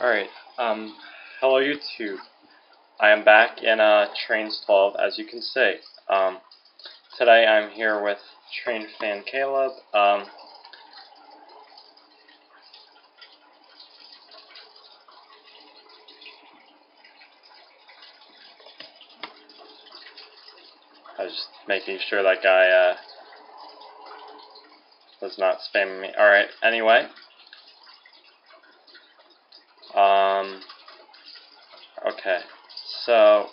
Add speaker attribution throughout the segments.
Speaker 1: Alright, um, hello YouTube. I am back in uh, Trainz 12, as you can see. Um, today I'm here with Train Fan Caleb. Um, I was just making sure that guy uh, was not spamming me. Alright, anyway. Um, okay, so,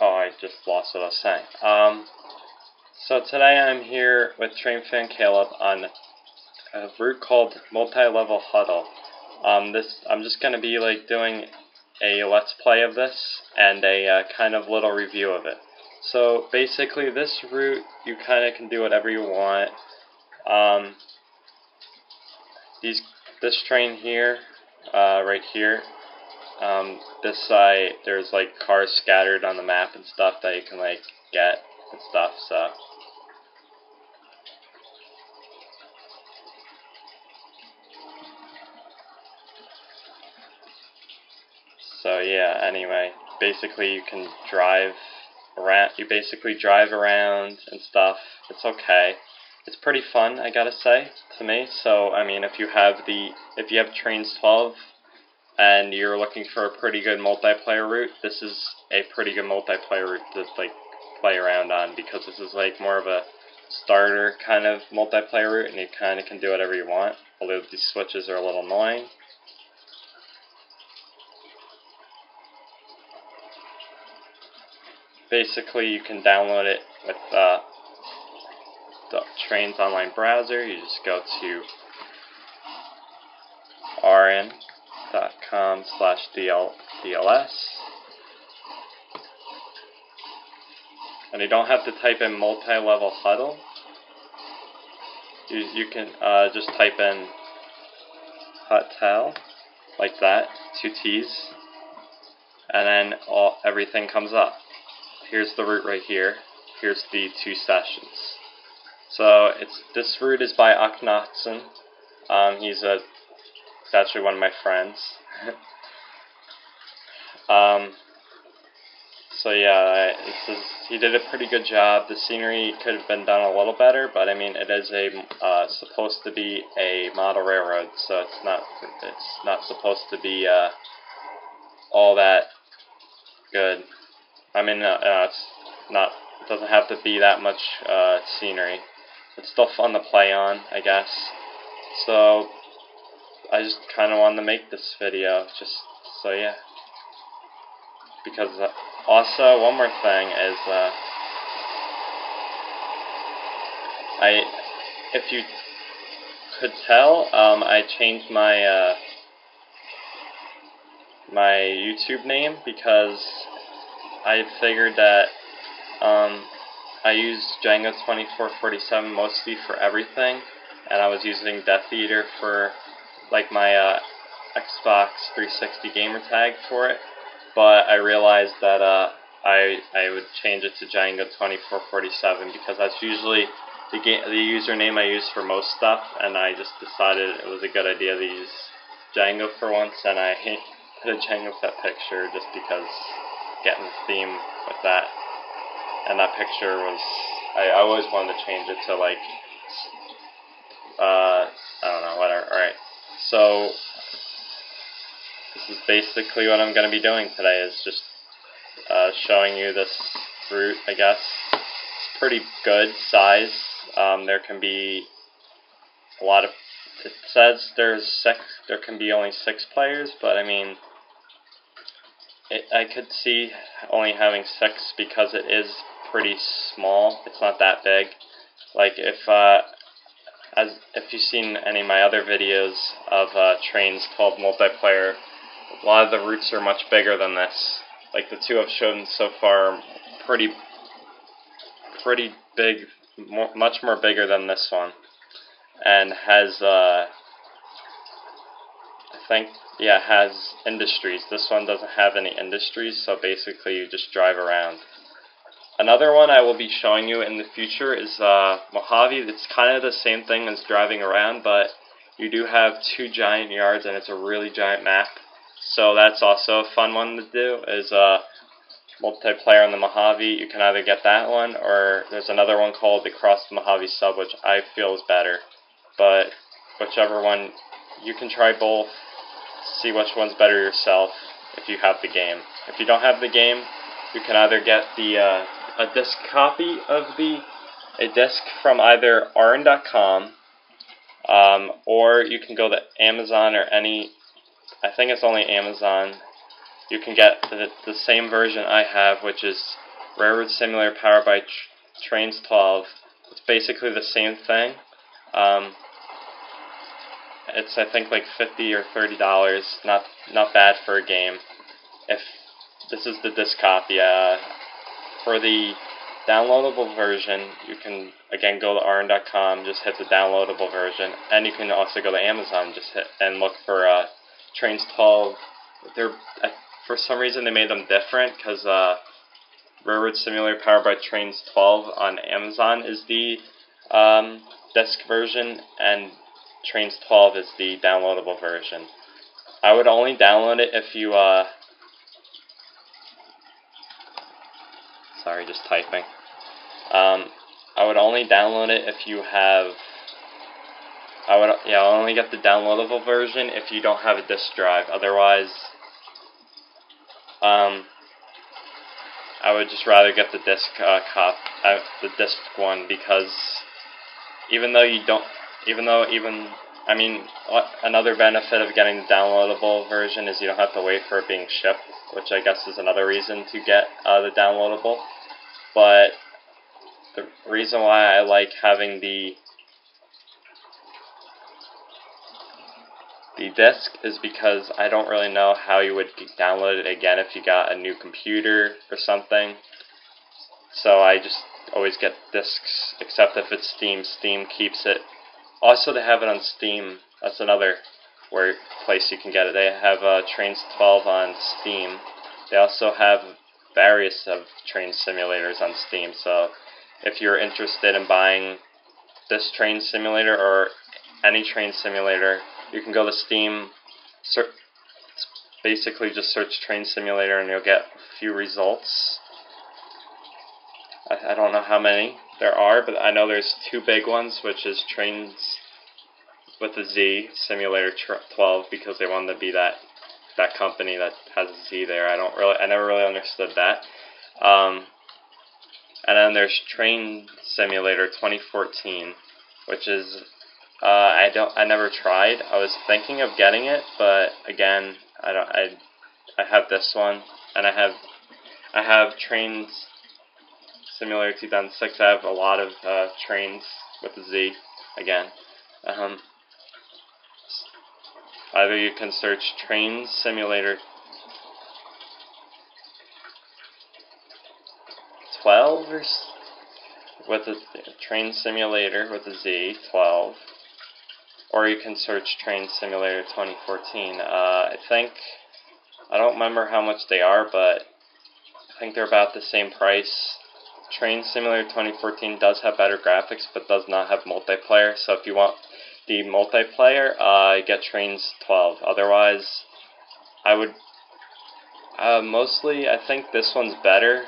Speaker 1: oh, I just lost what I was saying. Um, so today I'm here with Train Fan Caleb on a route called Multi-Level Huttel. Um, this, I'm just going to be like doing a let's play of this and a uh, kind of little review of it. So basically this route, you kind of can do whatever you want. Um, these, this train here, uh, right here, um, this side, there's like cars scattered on the map and stuff that you can like get and stuff, so. So yeah, anyway, basically you can drive around, you basically drive around and stuff. It's okay. It's pretty fun, I gotta say, to me. So, I mean, if you have the, if you have Trainz 12 and you're looking for a pretty good multiplayer route, this is a pretty good multiplayer route to, like, play around on because this is, like, more of a starter kind of multiplayer route and you kind of can do whatever you want, although these switches are a little annoying. basically you can download it with uh, Trainz online browser. You just go to auran.com slash DLS. And you don't have to type in multi-level huttel. You, you can uh, just type in huttel like that, two T's, and then all everything comes up here's the route right here. Here's the two sessions. So it's this route is by oknotsen. Um, he's a actually one of my friends. um, so yeah, he did a pretty good job. The scenery could have been done a little better, but I mean it is a uh, supposed to be a model railroad, so it's not it's not supposed to be uh, all that good. I mean, uh, uh, it's not, it doesn't have to be that much uh, scenery. It's still fun to play on, I guess. So, I just kind of wanted to make this video, just so yeah. Because uh, also, one more thing is, uh, I, if you could tell, um, I changed my, uh, my YouTube name because I figured that um, I use Jango 2447 mostly for everything, and I was using Death Eater for like my uh, Xbox 360 gamer tag for it, but I realized that uh, I I would change it to Jango 2447 because that's usually the game the username I use for most stuff, and I just decided it was a good idea to use Jango for once, and I put a Jango Fett picture just because getting the theme with that. And that picture was, I, I always wanted to change it to like, uh, I don't know, whatever. Alright, so this is basically what I'm going to be doing today is just uh, showing you this route, I guess. It's pretty good size. Um, there can be a lot of, it says there's six, there can be only six players, but I mean, it, I could see only having six because it is pretty small. It's not that big. Like if uh, as if you've seen any of my other videos of uh, trains called multiplayer, a lot of the routes are much bigger than this. Like the two I've shown so far, pretty pretty big, more, much more bigger than this one, and has uh, I think yeah, has industries. This one doesn't have any industries, so basically you just drive around. Another one I will be showing you in the future is uh, Mojave. It's kind of the same thing as driving around, but you do have two giant yards, and it's a really giant map. So that's also a fun one to do. Is uh, multiplayer on the Mojave. You can either get that one, or there's another one called the Cross the Mojave Sub, which I feel is better. But whichever one, you can try both. See which one's better yourself if you have the game. If you don't have the game, you can either get the uh, a disc copy of the a disc from either auran.com um, or you can go to Amazon or any I think it's only Amazon. You can get the, the same version I have which is Railroad Simulator powered by Tr Trainz 12 it's basically the same thing. Um, it's I think like 50 or 30 dollars. Not not bad for a game. If this is the disc copy uh, for the downloadable version, you can again go to auran.com, just hit the downloadable version, and you can also go to Amazon, just hit and look for uh, Trainz 12. They're for some reason they made them different because uh, Railroad Simulator Powered by Trainz 12 on Amazon is the um, disc version, and Trainz 12 is the downloadable version. I would only download it if you uh, sorry, just typing. Um, I would only download it if you have. I would yeah, I'll only get the downloadable version if you don't have a disk drive. Otherwise, um, I would just rather get the disk uh, cop uh, the disk one because even though you don't, even though even I mean another benefit of getting the downloadable version is you don't have to wait for it being shipped, which I guess is another reason to get uh, the downloadable. But the reason why I like having the the disk is because I don't really know how you would download it again if you got a new computer or something. So I just always get discs, except if it's Steam. Steam keeps it. Also, they have it on Steam. That's another where place you can get it. They have uh, Trainz 12 on Steam. They also have various of train simulators on Steam. So if you're interested in buying this train simulator or any train simulator, you can go to Steam, basically just search train simulator and you'll get a few results. I, I don't know how many there are, but I know there's two big ones, which is trains with a Z, Simulator 12, because they wanted to be that that company that has a Z there. I don't really, I never really understood that. Um, and then there's Train Simulator 2014, which is uh, I don't I never tried. I was thinking of getting it, but again, I don't I I have this one and I have I have Trains Simulator 2006. I have a lot of uh, trains with a Z again. Um, Either you can search Train Simulator 12 or with a Train Simulator with a Z 12 or you can search Train Simulator 2014. Uh, I think I don't remember how much they are, but I think they're about the same price. Train Simulator 2014 does have better graphics, but does not have multiplayer. So if you want the multiplayer, uh, get Trainz 12. Otherwise, I would uh, mostly. I think this one's better,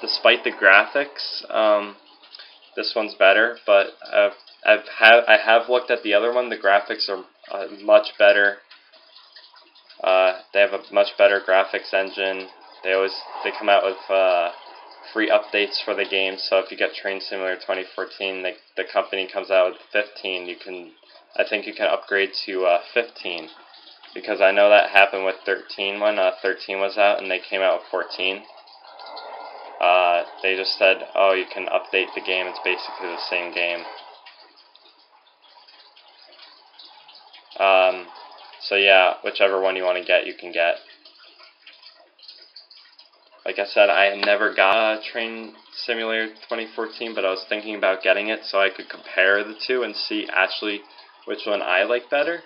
Speaker 1: despite the graphics. Um, this one's better, but I've, I've have I have looked at the other one. The graphics are uh, much better. Uh, they have a much better graphics engine. They always they come out with uh, free updates for the game. So if you get Train Simulator 2014, the, the company comes out with 15. You can, I think you can upgrade to uh, 15 because I know that happened with 13 when uh, 13 was out and they came out with 14. Uh, they just said, oh, you can update the game. It's basically the same game. Um, so yeah, whichever one you want to get, you can get. Like I said, I never got a Train Simulator 2014, but I was thinking about getting it so I could compare the two and see actually which one I like better.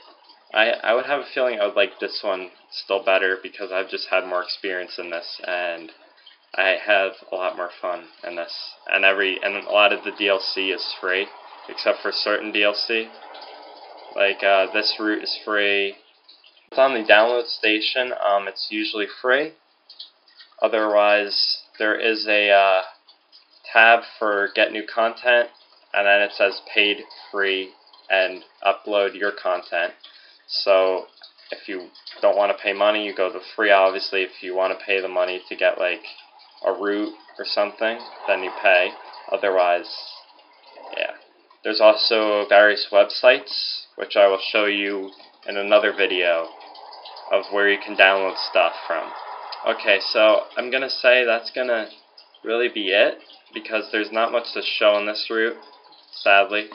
Speaker 1: I, I would have a feeling I would like this one still better because I've just had more experience in this and I have a lot more fun in this. And every and a lot of the DLC is free, except for certain DLC. Like uh, this route is free. It's on the download station. Um, it's usually free. Otherwise, there is a uh, tab for get new content, and then it says paid free and upload your content. So if you don't want to pay money, you go to free. Obviously, if you want to pay the money to get like a route or something, then you pay. Otherwise, yeah. There's also various websites, which I will show you in another video of where you can download stuff from. Okay, so I'm going to say that's going to really be it, because there's not much to show on this route, sadly,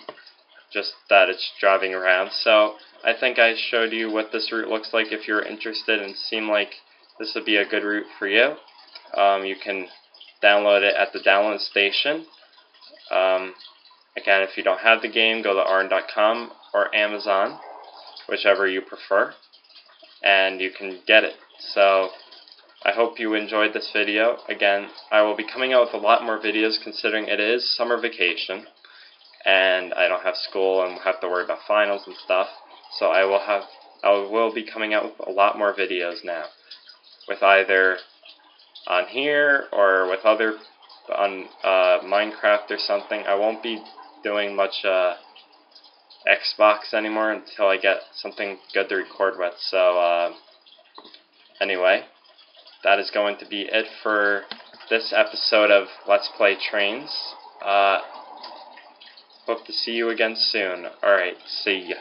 Speaker 1: just that it's driving around. So I think I showed you what this route looks like if you're interested and seem like this would be a good route for you. Um, you can download it at the download station. Um, again, if you don't have the game, go to auran.com or Amazon, whichever you prefer, and you can get it. So I hope you enjoyed this video. Again, I will be coming out with a lot more videos considering it is summer vacation and I don't have school and have to worry about finals and stuff. So I will have I will be coming out with a lot more videos now with either on here or with other on uh, Minecraft or something. I won't be doing much uh, Xbox anymore until I get something good to record with. So uh, anyway, that is going to be it for this episode of Let's Play Trainz. Uh, hope to see you again soon. Alright, see ya.